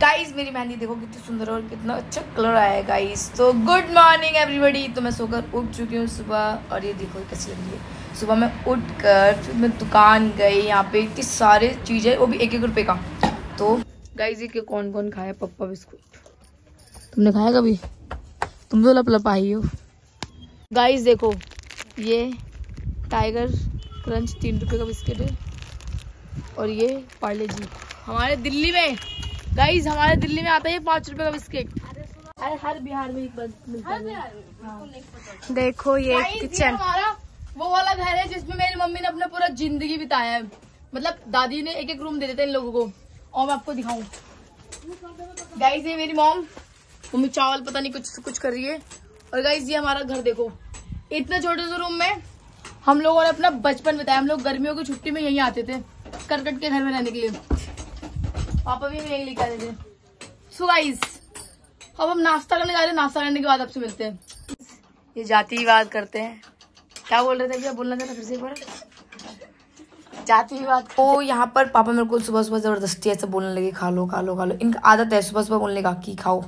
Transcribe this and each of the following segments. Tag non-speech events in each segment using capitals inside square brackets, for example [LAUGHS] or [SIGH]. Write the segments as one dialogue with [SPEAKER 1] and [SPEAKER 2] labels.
[SPEAKER 1] Guys मेरी मेहंदी देखो कितनी सुंदर और कितना अच्छा कलर आया है गाइस तो गुड मॉर्निंग एवरीबॉडी तो मैं सोकर उठ चुकी हूँ सुबह, और ये देखो कैसी लग रही है। सुबह मैं उठ कर फिर मैं दुकान गई, यहाँ पे इतनी सारे चीज़ें, वो भी एक एक रुपये का। तो गाइस ये कौन कौन खाया? पप्पा बिस्कुट। तुमने खाया कभी? तुम तो लप लप आई हो। गाइस देखो, ये टाइगर क्रंच तीन रुपये का बिस्किट है, और ये पार्ले जी। हमारे दिल्ली में गाइस हमारे दिल्ली में आता है पाँच रुपए का बिस्किट। अरे हर बिहार में एक बार मिलता है।
[SPEAKER 2] देखो ये किचन।
[SPEAKER 1] हमारा वो वाला घर है जिसमें मेरी मम्मी ने अपना पूरा ज़िंदगी बिताया है। मतलब दादी ने एक एक रूम दे देते इन लोगों को। और मैं आपको दिखाऊँ। गाइस ये मेरी मॉम मम्मी चावल पता नहीं कुछ कुछ कर रही है। और गाइस ये हमारा घर देखो। इतने छोटे से रूम में हम लोगों ने अपना बचपन बिताया। हम लोग गर्मियों की छुट्टी में यहीं आते थे करकट के घर में रहने के लिए। पापा भी हमें लेके आते थे सो गाइस अब हम नाश्ता करने जा रहे हैं। नाश्ता करने के बाद आपसे मिलते हैं। ये जातिवाद करते हैं। क्या बोल रहे थे भैया? बोलना चाहता फिर से एक बार। जातिवाद तो यहाँ पर पापा मेरे को सुबह सुबह ज़बरदस्ती ऐसे बोलने लगे खा लो खा लो खा लो। इनका आदत है सुबह सुबह बोलने का कि खाओ।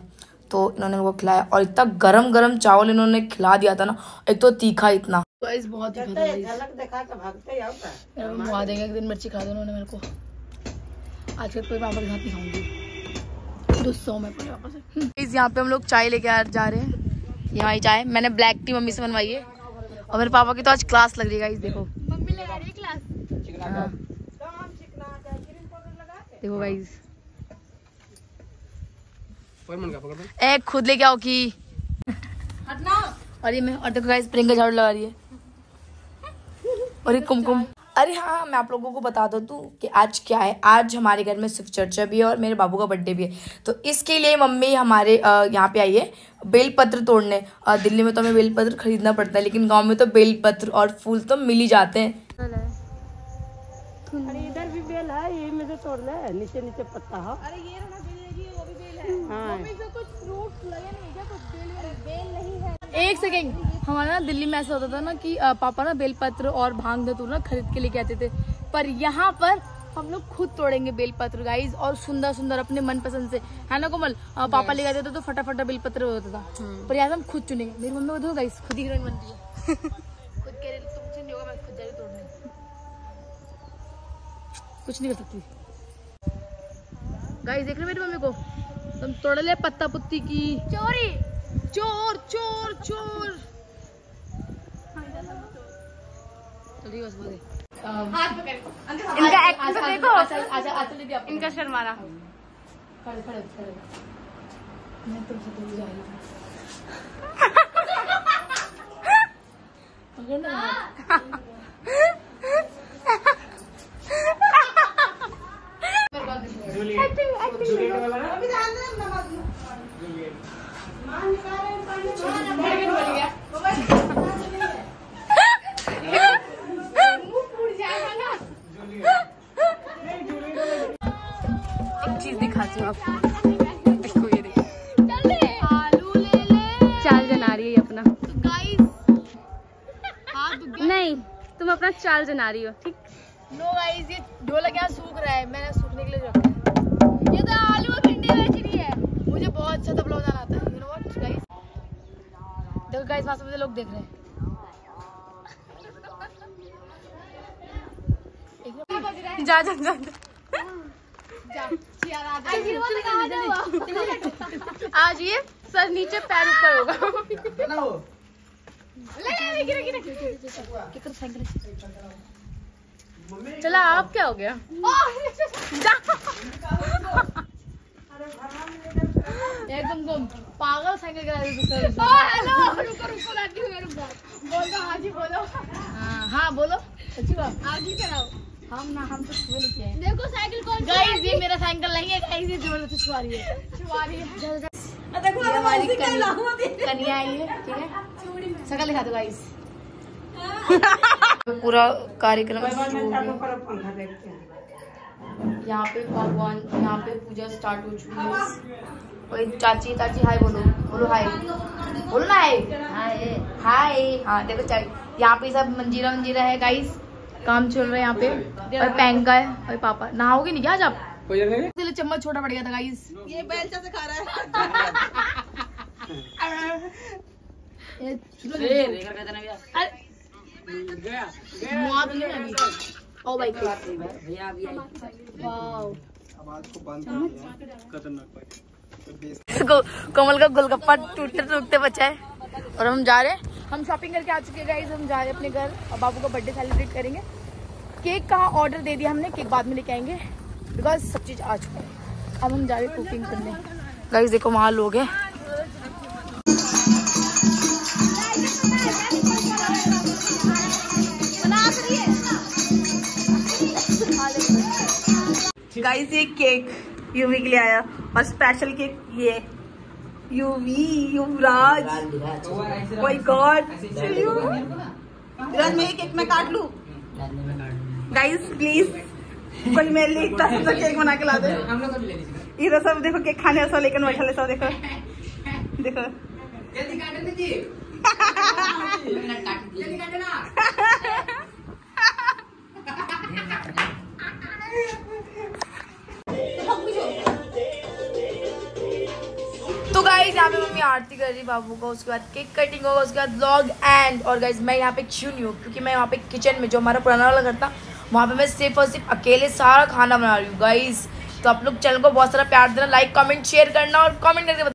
[SPEAKER 1] तो इन्होंने मेरे को खिलाया और इतना गरम गरम चावल इन्होंने खिला दिया था ना एक तो तीखा इतना। गाइस बहुत ही खतरा मुआ देंगे एक दिन मिर्ची खा दी उन्होंने मेरे को। आज पापा के साथ नहीं खाऊँगी दो सौ में वापस। इस यहाँ पे हम लोग चाय लेके जा रहे हैं। यहाँ चाय मैंने ब्लैक टी मम्मी से बनवाई है। और मेरे पापा की तो आज क्लास लग रही है देखो।
[SPEAKER 2] मम्मी लगा रही क्लास
[SPEAKER 1] हाँ। देखो गाइस ए खुद लेके आओ की। और ये मैं और देखो गाइस प्रियंका झाड़ू लगा रही है। और ये कुमकुम। अरे हाँ मैं आप लोगों को बता दो तू कि आज क्या है? आज हमारे घर में शिव चर्चा भी है और मेरे बाबू का बर्थडे भी है। तो इसके लिए मम्मी हमारे यहाँ पे आई है बेलपत्र तोड़ने। दिल्ली में तो हमें बेलपत्र खरीदना पड़ता है लेकिन गाँव में तो बेलपत्र और फूल तो मिल ही जाते हैं।
[SPEAKER 3] अरे इधर भी बेल है ये में से तोड़ ले नीचे नीचे पत्ता हो।
[SPEAKER 2] अरे ये रहा बेल ये वो भी बेल है।
[SPEAKER 3] हाँ।
[SPEAKER 2] मम्मी से कुछ फ्रूट लगे नहीं क्या कुछ बेल बेल नहीं है?
[SPEAKER 1] एक सेकेंड। हमारा ना दिल्ली में ऐसा होता था ना कि पापा ना बेलपत्र और भाँग धतूर ना खरीद के लेके आते थे। पर यहाँ पर हम लोग खुद तोड़ेंगे बेलपत्र गाइस और सुंदर सुंदर अपने मन पसंद से। है ना कोमल? पापा लेके आते थे तो फटाफट बेलपत्र होता था। पर यहाँ हम खुद चुनेंगे। मेरी मम्मी देखो गाइस खुद ही हीरोइन बनती है। [LAUGHS] खुद कह रही तुमसे नहीं होगा मैं खुद जा रही तोड़ने। कुछ नहीं कर सकती। गाइस देख रहे मेरी मम्मी को? तुम तोड़ ले पत्ता पुत्ती की।
[SPEAKER 2] चोरी!
[SPEAKER 1] चोर चोर चोर। जल्दी बस बोले इनका
[SPEAKER 2] एक्ट
[SPEAKER 1] तो
[SPEAKER 2] देखो
[SPEAKER 1] आजा आजा आजा दीदी आप
[SPEAKER 2] इनका शर्माना।
[SPEAKER 1] खड़े खड़े खड़े। मैं तुमसे दूर जा रही हूँ। [LAUGHS] पकड़ना [LAUGHS] एक चीज़ दिखाती हूँ आपको। देखो ये
[SPEAKER 2] आलू ले ले
[SPEAKER 4] चाल जना रही है अपना। नहीं, तुम अपना चाल जना रही हो, ठीक?
[SPEAKER 1] नो गाइस ये ढोलक यहाँ सूख रहा है, मैंने सूखने के लिए गाइस वहाँ से मुझे लोग देख रहे हैं।
[SPEAKER 4] जा जा जा आज ये सर नीचे पैर ऊपर होगा। चला आप क्या हो गया?
[SPEAKER 1] एकदम तुम पागल साइकिल करा रही
[SPEAKER 2] हेलो रुको रुको लाती हूँ मेरे बात बोल दो हाँ जी बोलो
[SPEAKER 1] हाँ हाँ बोलो सच्ची बात
[SPEAKER 2] आज ही कराओ
[SPEAKER 1] हम ना हम तो छुए नहीं किए हैं
[SPEAKER 2] देखो साइकिल कौन सी
[SPEAKER 1] गाइस ये मेरा साइकिल नहीं है गाइस ये ज़बरदस्ती छुआ रही है
[SPEAKER 2] छुआ रही है
[SPEAKER 1] ये हमारी कन्या कन्या आई है ठीक है शकल दिखा दो गाइस पूरा कार्यक्रम शुरू हो गया
[SPEAKER 3] पंखा देखते हैं
[SPEAKER 1] यहाँ पे भगवान यहाँ पे पूजा स्टार्ट हो चुकी है। कोई चाची चाची हाय बोलो बोलो हाय बोलो ना हाय हाय हाँ देखो चाची यहाँ पे सब मंजीरा मंजीरा है गाइस काम चल रहा है यहाँ पे। और पैंका है और पापा। नहाओगे नहीं क्या आज आप?
[SPEAKER 5] इसलिए चम्मच छोटा पड़ गया था गाइस
[SPEAKER 1] ये बेलचा से खा रहा है। [LAUGHS]
[SPEAKER 5] ओ भाई वाओ को- कमल [LAUGHS] का गोलगप्पा टूटते टूटते बचा है। और हम जा रहे हैं। हम शॉपिंग करके आ चुके हैं गाइस हम जा रहे हैं अपने घर। और बाबू का बर्थडे सेलिब्रेट करेंगे। केक का ऑर्डर दे दिया हमने। केक बाद में लेके आएँगे। बिकॉज़ सब चीज़ आ चुका है। अब हम जा रहे हैं कुकिंग करने। गाइस देखो वहाँ लोग हैं। गाइस ये केक यूवी के लिए आया और स्पेशल केक ये यूवी युवराज। माय गॉड मैं ये केक में काट लूँ? गाइस प्लीज़ कोई मेरे लिए इतना सा केक बना के ला दे। इधर सब देखो केक खाने वाला लेकिन बैठा ले सब देखो। [LAUGHS] देखो। तो गाइज़ [LAUGHS] यहाँ पे मम्मी आरती कर रही बाबू को, उसके बाद केक कटिंग होगा, उसके बाद लॉग एंड और गाइज़ मैं यहाँ पे क्यों नहीं हूँ, क्योंकि मैं यहाँ पे किचन में, जो हमारा पुराना वाला घर था, वहाँ पे मैं सिर्फ़ और सिर्फ़ अकेले सारा खाना बना रही हूँ गाइज़ तो आप लोग चैनल को बहुत सारा प्यार देना लाइक कमेंट शेयर करना और कमेंट करके